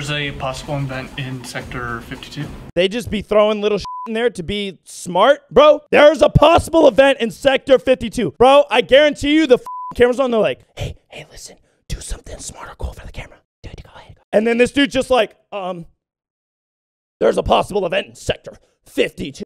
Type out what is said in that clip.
there's a possible event in Sector 52. They just be throwing little shit in there to be smart, bro. There's a possible event in Sector 52, bro. I guarantee you, the cameras on. They're like, hey, hey, listen, do something smart or cool for the camera. Dude, go ahead. And then this dude's just like, um, there's a possible event in Sector 52.